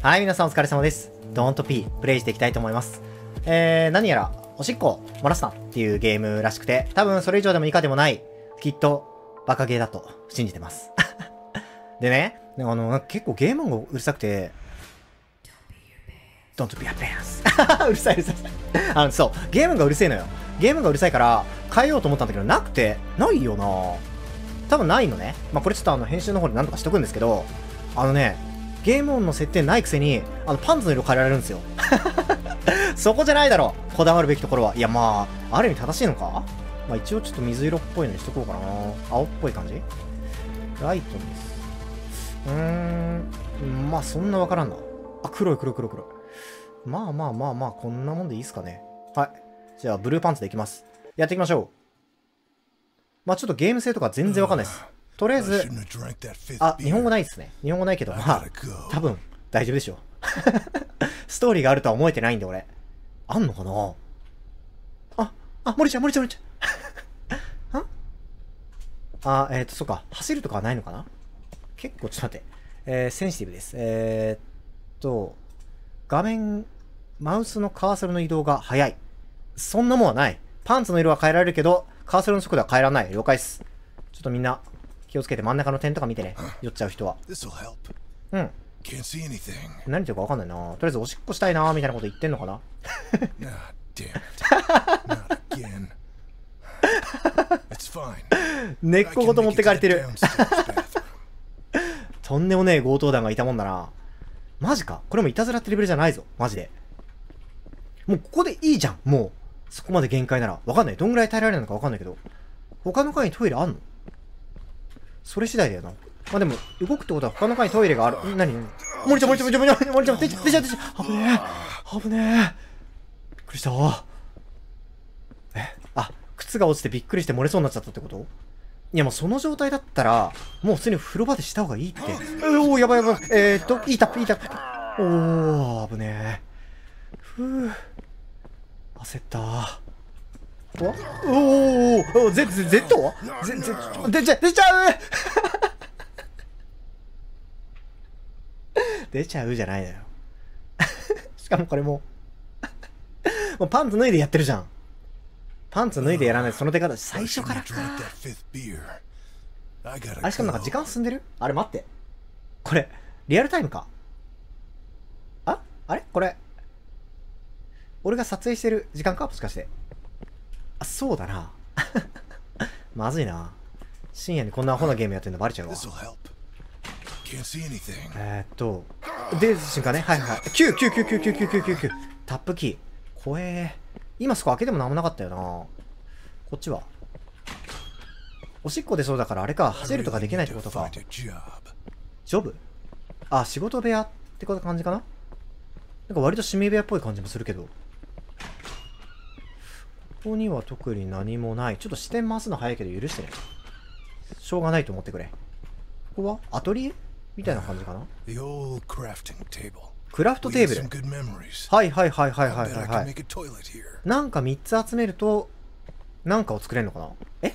はい、皆さんお疲れ様です。ドンと P、プレイしていきたいと思います。えー、何やら、おしっこ漏らしたっていうゲームらしくて、多分それ以上でも以下でもない、きっと、バカゲーだと信じてます。でね、あの、結構ゲームがうるさくて、Don't be a pants. うるさいうるさい。あの、そう、ゲームがうるせえのよ。ゲームがうるさいから、変えようと思ったんだけど、なくて、ないよな多分ないのね。まあ、これちょっとあの、編集の方でなんとかしとくんですけど、あのね、ゲーム音の設定ないくせに、あの、パンツの色変えられるんですよ。そこじゃないだろこだわるべきところは。いや、まあ、ある意味正しいのか？まあ、一応ちょっと水色っぽいのにしとこうかな。青っぽい感じ？ライトにす。うーん、まあ、そんなわからんな。あ、黒い黒い黒い黒い。まあまあまあまあ、こんなもんでいいっすかね。はい。じゃあ、ブルーパンツでいきます。やっていきましょう。まあちょっとゲーム性とか全然わかんないです。とりあえず、あ、日本語ないっすね。日本語ないけど、まあ、多分、大丈夫でしょう。ストーリーがあるとは思えてないんで、俺。あんのかな？あ、あ、森ちゃん、森ちゃん、森ちゃん。あ、あ、えっ、ー、と、そっか。走るとかはないのかな？結構、ちょっと待って。えー、センシティブです。えー、っと、画面、マウスのカーソルの移動が速い。そんなもんはない。パンツの色は変えられるけど、カーソルの速度は変えられない。了解っす。ちょっとみんな、気をつけて真ん中の点とか見てね。酔っちゃう人は。うん。何言ってるかわかんないな。とりあえずおしっこしたいなみたいなこと言ってんのかな？根っこごと持ってかれてる。とんでもねえ強盗団がいたもんだな。マジかこれもいたずらってレベルじゃないぞ。マジで。もうここでいいじゃん。もう。そこまで限界なら。わかんない。どんぐらい耐えられるのかわかんないけど。他の階にトイレあんの？それ次第だよな。まあでも、動くってことは他の階にトイレがある。なになに森ちゃん、森ちゃん、森ちゃん、森ちゃん、森ちゃん、出ちゃう、出ちゃう、出ちゃう。危ねえ。危ねえ。びっくりした。え、あ、靴が落ちてびっくりして漏れそうになっちゃったってこと？いやもうその状態だったら、もう普通に風呂場でした方がいいって。おおやばいやばい。えー、っと、いいタップ、いいタップ。おー、危ねえ。ふぅ。焦ったおおおぜ、ぜ、Z? ぜ、ぜ、出ちゃう、出ちゃう出ちゃうじゃないのよ。しかもこれも もうパンツ脱いでやってるじゃん。パンツ脱いでやらないその手方、最初からか。あれしかもなんか時間進んでる？あれ待って。これ、リアルタイムか？ああれ？これ、俺が撮影してる時間か？もしかして。あ、そうだな。まずいな。深夜にこんなアホなゲームやってんのバレちゃうわ。えー、っと、で、瞬間ね。はいはい。9、9、9、9、9、9、9、9、9。タップキー。怖えー。今そこ開けてもなんもなかったよな。こっちは。おしっこ出そうだからあれか。走るとかできないってことか。ジョブ？あ、仕事部屋ってこと感じかな？なんか割と指名部屋っぽい感じもするけど。ここには特に何もない。ちょっと視点回すの早いけど許してね。しょうがないと思ってくれ。ここは？アトリエ？みたいな感じかな？クラフトテーブル。はいはいはいはいはいはい、はい。なんか3つ集めると、なんかを作れるのかな？え？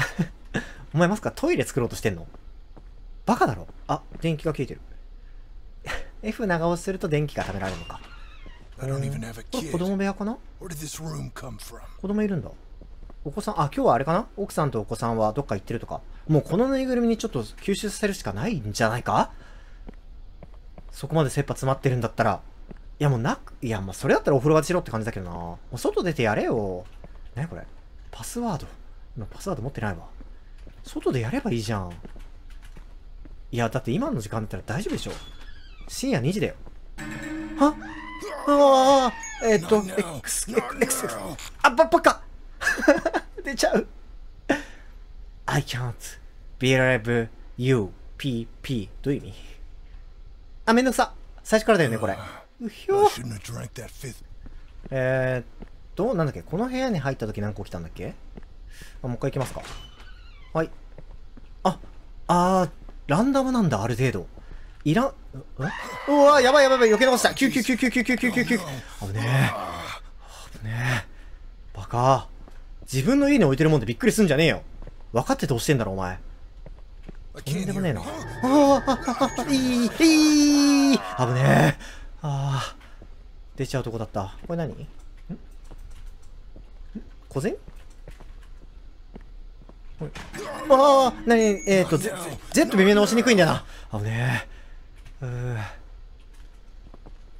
お前まさかトイレ作ろうとしてんの？バカだろあ、電気が消えてる。F 長押しすると電気が貯められるのか。これ子供部屋かな？子供いるんだ。お子さん、あ、今日はあれかな？奥さんとお子さんはどっか行ってるとか。もうこのぬいぐるみにちょっと吸収させるしかないんじゃないか？そこまで切羽詰まってるんだったら。いやもうなく、いやまあそれだったらお風呂場でしろって感じだけどな。もう外出てやれよ。ねこれ？パスワード。今パスワード持ってないわ。外でやればいいじゃん。いや、だって今の時間だったら大丈夫でしょ。深夜2時だよ。は？ああえっ、ー、と、X、X、あ、ば、ばか。出ちゃう。I can't be alive you, p, p どういう意味？あ、めんどくさ。最初からだよね、これ。うひょえーっと、なんだっけ？この部屋に入った時何個来たんだっけ？あ、もう一回行きますか。はい。あ、あー、ランダムなんだ、ある程度。いらん、うわやばいやばいやばい、余計なことした。救急救急救急救急救急。危ねえ。危ねえ。バカ。自分の家に置いてるもんでびっくりすんじゃねえよ。分かってて押してんだろ、お前。とんでもねえな。ああ、ああ、いい、いい、危ねえ。ああ、出ちゃうとこだった。これ何んん小銭ああ、なに、えっ、ー、と、Z、Z 微妙に押しにくいんだよな。危ねえ。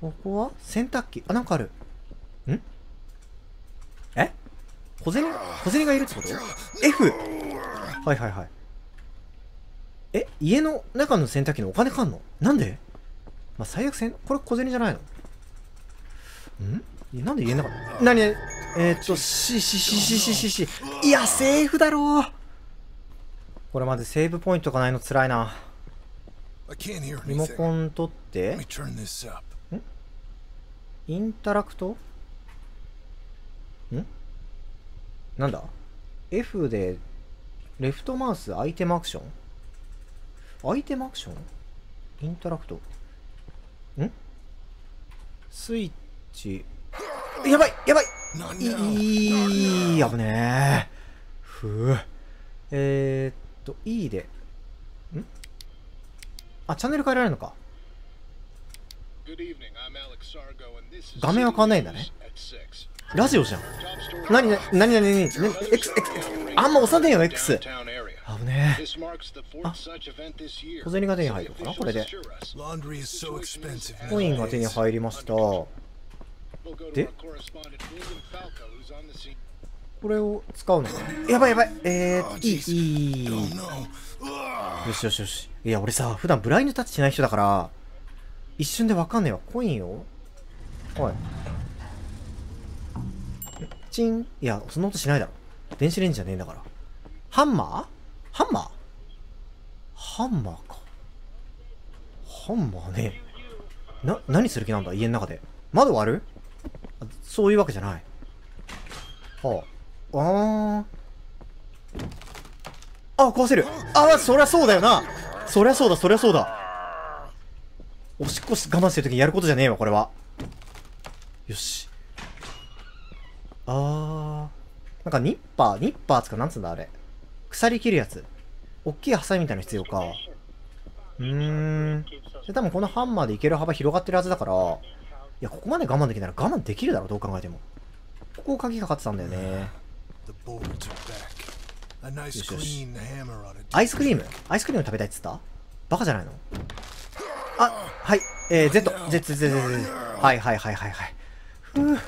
ここは洗濯機？あ、なんかある。ん？え？小銭？小銭がいるってこと ?F! はいはいはい。え？家の中の洗濯機のお金かんの？なんで？まあ、最悪せん、これ小銭じゃないの？ん？なんで家の中、何？えー、っと、し、し、し、し、し、し、し、いや、セーフだろう。これまでセーブポイントがないのつらいな。リモコン取って、ん？ interact？ん？なんだ ?F で、 left mouse item action item action interact？ん？スイッチ。やばい！やばい！いい危ねえ。ふう。えー、っと、E で。んあ、チャンネル変えられるのか。画面は変わんないんだね。ラジオじゃん。なになになになに ?X、X、あんま押さねえよ、X。危ねえ。あ、小銭が手に入るかなこれで。コインが手に入りました。で、これを使うのかな？やばいやばい。えー、いい、いい。よしよしよし。いや、俺さ、普段ブラインドタッチしない人だから、一瞬でわかんねえわ。コインをはい。チン。いや、そんな音しないだろ。電子レンジじゃねえんだから。ハンマー？ハンマー？ハンマーか。ハンマーね。な、何する気なんだ？家の中で。窓割る？そういうわけじゃない。はあ。ああ。壊せる。ああ、そりゃそうだよな。そりゃそうだ、そりゃそうだ。おしっこし我慢してる時にやることじゃねえわ、これは。よし。あー。なんかニッパー、ニッパーつかなんつうんだ、あれ。鎖切るやつ。おっきいハサミみたいな必要か。うーん。で、多分このハンマーでいける幅広がってるはずだから、いや、ここまで我慢できたら我慢できるだろ、どう考えても。ここ鍵かかってたんだよね。よしよし。アイスクリームアイスクリーム食べたいっつった？バカじゃないの？あ、はい。えー、Z、Z、Z、Z。はいはいはいはいはい。ふぅ。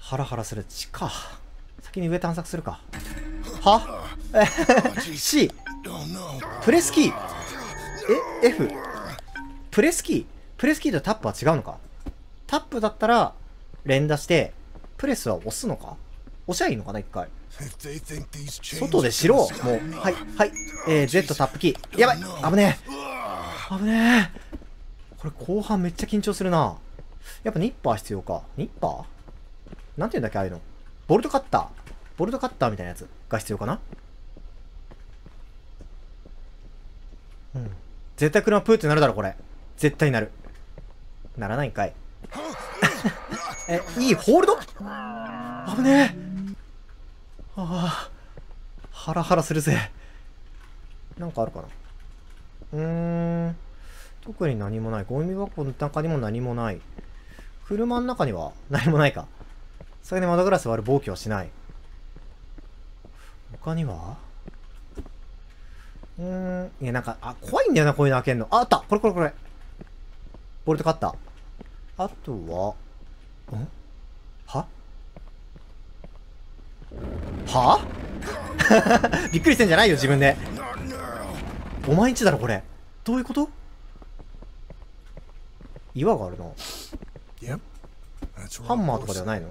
ハラハラする地か。先に上探索するか。は？え ?C。プレスキー。え ?F。プレスキー？プレスキーとタップは違うのか？タップだったら連打して、プレスは押すのか？押しゃいいのかな一回。外でしろもう。はい、はい。えー、Z タップキー。やばい危ねえ危ねえ。これ後半めっちゃ緊張するな。やっぱニッパー必要か。ニッパー？なんて言うんだっけああいうの。ボルトカッター。ボルトカッターみたいなやつが必要かなうん。絶対車プーってなるだろ、これ。絶対なる。ならないんかい。え、いいホールド？危ねえ。ああ。ハラハラするぜ。なんかあるかな？うーん。特に何もない。ゴミ箱の中にも何もない。車の中には何もないか。それで窓ガラス割る暴挙はしない。他には？うーん。いや、なんか、あ、怖いんだよな、こういうの開けんの。あ、あったこれこれこれ。ボルトカッター。あとは、んは？は？びっくりしてんじゃないよ、自分で。お前んちだろ、これ。どういうこと？岩があるな。ハンマーとかではないの？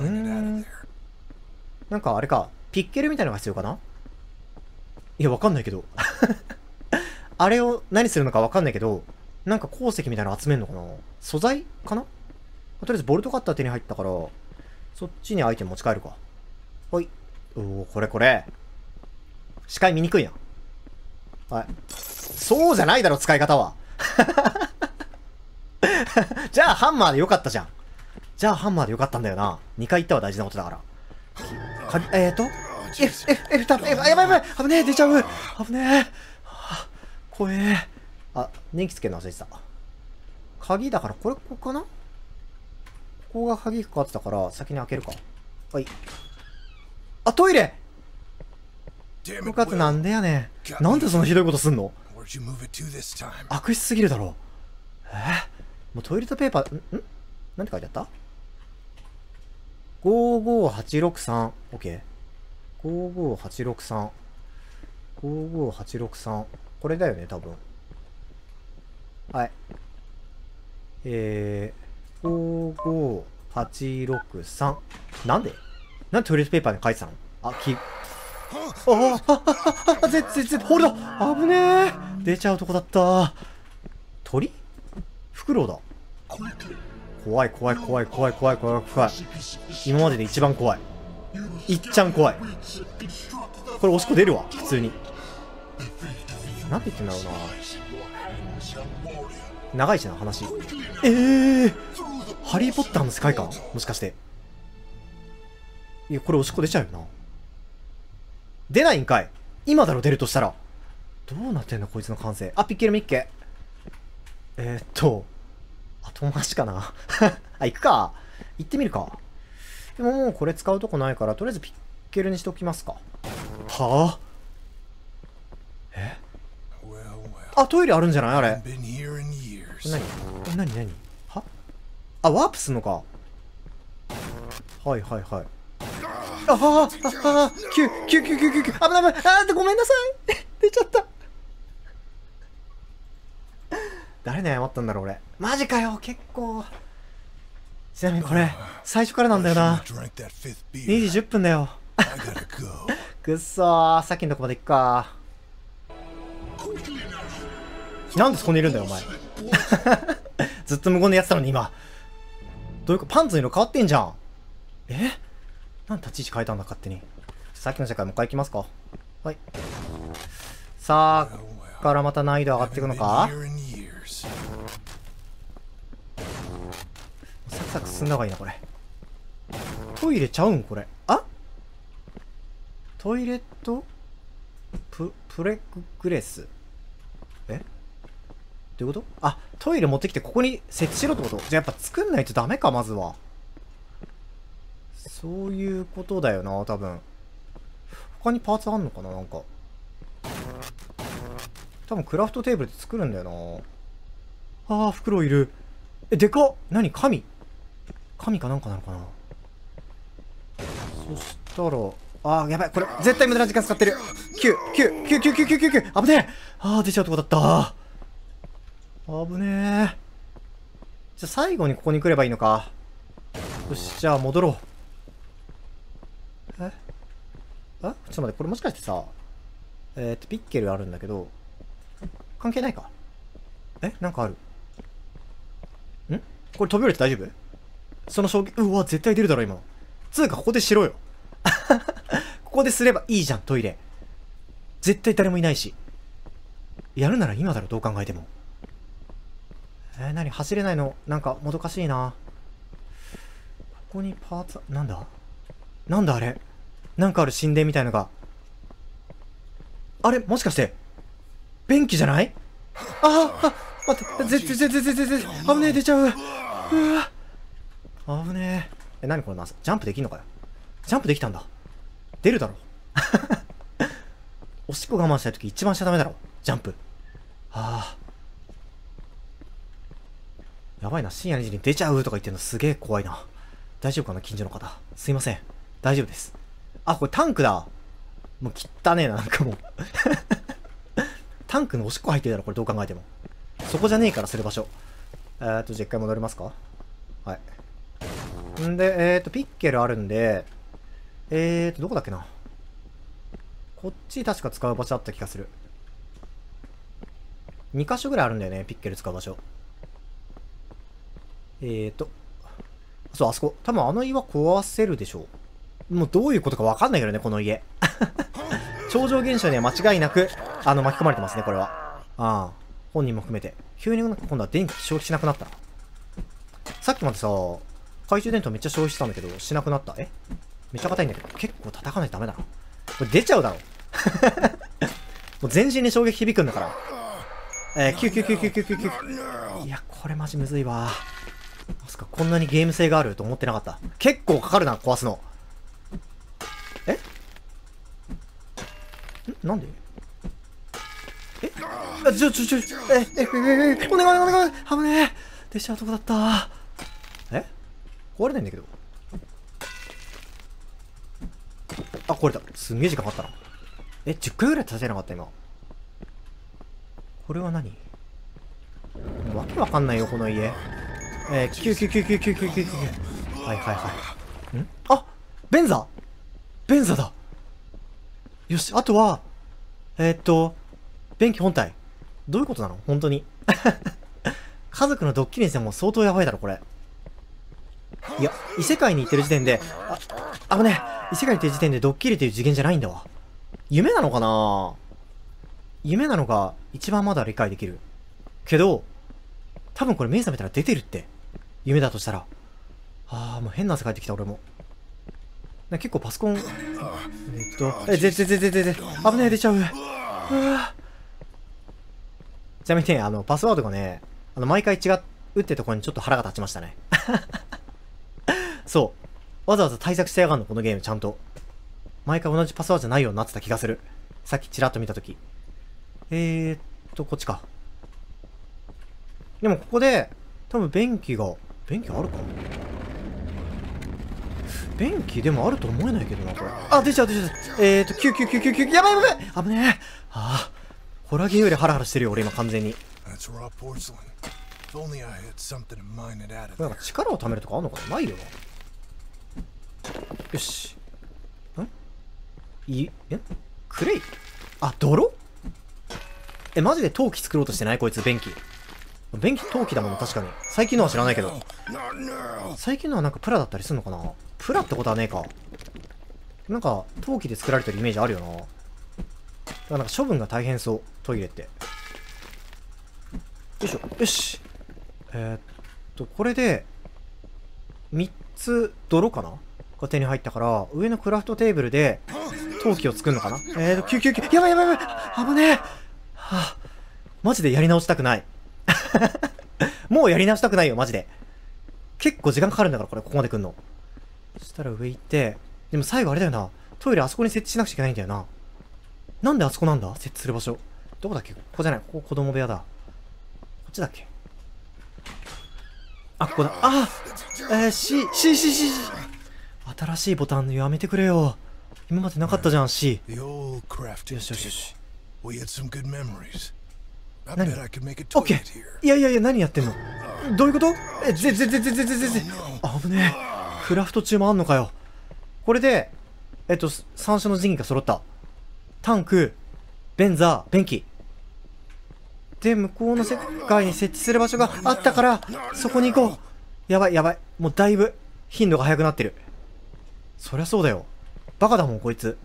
うん。なんかあれか、ピッケルみたいなのが必要かな？いや、わかんないけど。あれを何するのかわかんないけど、なんか鉱石みたいなの集めるのかな？素材かな？とりあえずボルトカッター手に入ったから、そっちにアイテム持ち帰るか。ほい。おおこれこれ。視界見にくいな。はい。そうじゃないだろ、使い方は。じゃあハンマーでよかったじゃん。じゃあハンマーでよかったんだよな。2回言ったは大事なことだから。かえーと？F、F、F タップ、F、やばいやばい危ねえ出ちゃう危ねえはあ怖えあ、電気つけるの忘れてた。鍵だから、これここかな？ここが鍵かかってたから、先に開けるか。はい。あ、トイレ部活.なんでやねん。なんでそのひどいことすんの?悪質すぎるだろ。え？もうトイレットペーパー、ん？ん？なんて書いてあった ?55863。オッケー。55863。55863。これだよね、多分。はい。えー、55863。なんで？なんでトイレットペーパーに書いてたの？あ、き、ああ、ぜ、ぜ、ぜ、ホールド危ねえ出ちゃうとこだった。鳥フクロウだ。怖い怖い怖い怖い怖い怖い怖い。今までで一番怖い。いっちゃん怖い。これおしっこ出るわ、普通に。なんて言ってんだろうな。長いしな、話。ええー、ハリーポッターの世界観？もしかして。いや、これおしっこ出ちゃうよな。出ないんかい今だろ出るとしたら。どうなってんのこいつの完成。あ、ピッケルミッケ。えー、っと、後回しかな あ、行くか。行ってみるか。でももうこれ使うとこないから、とりあえずピッケルにしておきますか。はぁ、Well, well. あ、トイレあるんじゃない？あれ何？え、何何？は？あ、ワープすんのか。はいはいはい。ああ、ああ、キュー、キュー、キュー、キュー、キュー、キュー、危ない危ない、あー、ごめんなさい。出ちゃった。誰に謝ったんだろう、俺。マジかよ、結構。ちなみにこれ、最初からなんだよな should've。drank that fifth 2 beer. 時10分だよ。くっそー、さっきのとこまで行くか。なんでそこにいるんだよ、お前。ずっと無言でやってたのに今。どういうか、パンツの色変わってんじゃん。え？なん立ち位置変えたんだ、勝手に。さっきの世界もう一回行きますか。はい。さあ、ここからまた難易度上がっていくのか？サクサク進んだ方がいいな、これ。トイレちゃうん？これ。あ？トイレット？プ、プレグレスえ？どういうこと？あ、トイレ持ってきてここに設置しろってこと？じゃあやっぱ作んないとダメか、まずは。そういうことだよな、多分。他にパーツあんのかななんか。多分クラフトテーブルで作るんだよな。あー、袋いる。え、でかっ何？神？神かなんかなのかなそしたら、あー、やばい、これ、絶対無駄な時間使ってる。9、9、9、9、9、9、9、9、危ねえあー、出ちゃうとこだった危ねえ。じゃあ最後にここに来ればいいのか。よし、じゃあ戻ろう。え？えちょっと待って、これもしかしてさ、えー、っと、ピッケルあるんだけど、関係ないかえ？なんかあるん？これ飛び降りて大丈夫？その衝撃、うわ、絶対出るだろ、今の。つうか、ここでしろよ。ここですればいいじゃん、トイレ。絶対誰もいないし。やるなら今だろ、どう考えても。えー、何？走れないの？なんか、もどかしいな。ここにパーツ、なんだ？なんだあれ？なんかある神殿みたいのが。あれ？もしかして、便器じゃない？ああ、あ、待って、ぜ、ぜ、ぜ、ぜ、ぜ、ぜ、ぜ、危ねえ、出ちゃう。うわ。危ねえ。え、何これ？な、ジャンプできんのかよ。ジャンプできたんだ。出るだろ。おしっこ我慢したいとき一番しちゃダメだろ。ジャンプ。ああ。やばいな、深夜2時に出ちゃうとか言ってんのすげえ怖いな。大丈夫かな、近所の方。すいません。大丈夫です。あ、これタンクだ。もう汚ねえな、なんかもう。タンクのおしっこ入ってるだろ、これどう考えても。そこじゃねえから、する場所。えーっと、じゃあ一回戻りますかはい。んで、えーっと、ピッケルあるんで、えーっと、どこだっけな。こっち確か使う場所あった気がする。2箇所ぐらいあるんだよね、ピッケル使う場所。えーと、そう、あそこ。多分あの岩壊せるでしょう。もうどういうことかわかんないけどね、この家。超常現象には間違いなく、あの、巻き込まれてますね、これは。ああ。本人も含めて。急になんか今度は電気消費しなくなった。さっきまでさ、懐中電灯めっちゃ消費してたんだけど、しなくなった？え？めっちゃ硬いんだけど、結構叩かないとダメだな。これ出ちゃうだろ。もう全身に衝撃響くんだから。えー、9999999。いや、これマジむずいわ。まさかこんなにゲーム性があると思ってなかった。結構かかるな、壊すの。え？ん？なんで？え？あちょ、ちょ、ちょ、え、え、え、え、お願いお願い危ねえ電車はどこだった？え？壊れないんだけど。あ、壊れた。すんげえ時間かかったな。え、10回ぐらい立てなかった今。これは何？わけわかんないよ、この家。えー、9999999。はいはいはい。んあベンザベンザだよし、あとは、えー、っと、便器本体。どういうことなの本当に。家族のドッキリにしても相当やばいだろ、これ。いや、異世界に行ってる時点で、あ、危ねえ。異世界に行ってる時点でドッキリっていう次元じゃないんだわ。夢なのかな夢なのが一番まだ理解できる。けど、多分これ目覚めたら出てるって。夢だとしたら。ああ、もう変な汗かいてきた俺も。な結構パソコン、えっと、え、ぜぜぜぜぜぜ、危ねえ出ちゃう。うわちなみにね、あの、パスワードがね、あの、毎回違う、打ってるところにちょっと腹が立ちましたね。そう。わざわざ対策してやがんの、このゲーム、ちゃんと。毎回同じパスワードじゃないようになってた気がする。さっきチラッと見たとき。えーっと、こっちか。でもここで、多分便器が、便器あるか？便器でもあると思えないけどな、これ。あ、出ちゃう出ちゃう。えーっと、99999、やばいやばい危ねえああ、ホラーゲームよりハラハラしてるよ、俺今完全に。なん.か力を貯めるとかあんのかなないよな。よし。ん？い、え？クレイ？あ、泥？え、マジで陶器作ろうとしてない？こいつ、便器。便器陶器だもん、確かに。最近のは知らないけど。最近のはなんかプラだったりするのかな？プラってことはねえか。なんか、陶器で作られてるイメージあるよな。だからなんか処分が大変そう、トイレって。よいしょ、よし。えー、っと、これで、3つ泥かな？が手に入ったから、上のクラフトテーブルで、陶器を作るのかな？えーっと、999、やばいやばいやばい危ねえはあ、マジでやり直したくない。もうやり直したくないよ、マジで。結構時間かかるんだから、これ、ここまで来んの。そしたら上行って、でも最後あれだよな。トイレあそこに設置しなくちゃいけないんだよな。なんであそこなんだ？設置する場所。どこだっけ？ここじゃない。ここ子供部屋だ。こっちだっけ？あ、ここだ。あえー、C、C、C、C、C。新しいボタンやめてくれよ。今までなかったじゃん、C。よしよしよしー here. いやいやいや、何やってんのどういうことえ、ぜ、ぜ、ぜ、ぜ、ぜ、ぜ、ぜ、ぜ。危ねえ。クラフト中もあんのかよ。これで、えっと、三種の神器が揃った。タンク、ベンザー、便器。で、向こうの世界に設置する場所があったから、そこに行こう。やばいやばい。もうだいぶ頻度が速くなってる。そりゃそうだよ。バカだもん、こいつ。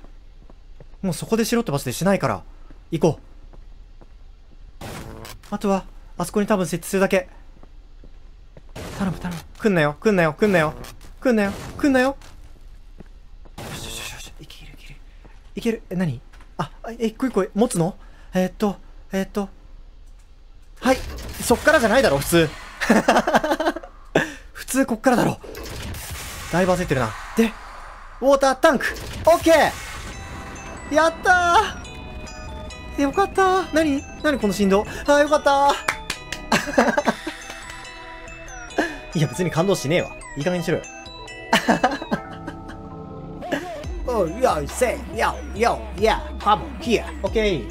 もうそこでしろって場所でしないから。行こう。あとは、あそこに多分設置するだけ。頼む頼む。来んなよ、来んなよ、来んなよ。来んなよ、来んなよ。よしよしよしよし、いけるいける。いける。え、何？あ、あえ、一個一個持つの？えーっと、えーっと。はい。そっからじゃないだろ、普通。普通こっからだろ。だいぶ焦ってるな。で、ウォータータンク。オッケーやったーよかったー何？何この振動？あーよかったー いや別に感動しねえわ。いい加減にしろよ。おい、せい、よ、よ、や、カモン、ヒア、オッケー。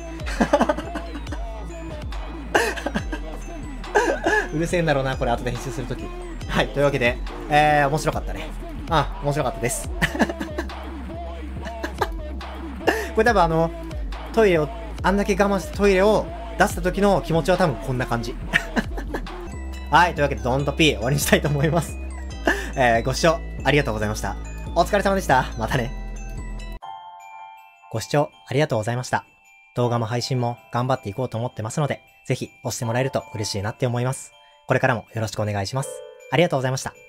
うるせえんだろうな、これ後で編集するとき。はい、というわけで、えー、面白かったね。あ、面白かったです。これ多分あの、トイレを、あんだけ我慢してトイレを出した時の気持ちは多分こんな感じ。はい、というわけで、ドンとピー終わりにしたいと思います。えー、ご視聴ありがとうございました。お疲れ様でした。またね。ご視聴ありがとうございました。動画も配信も頑張っていこうと思ってますので、ぜひ押してもらえると嬉しいなって思います。これからもよろしくお願いします。ありがとうございました。